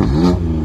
Mm-hmm.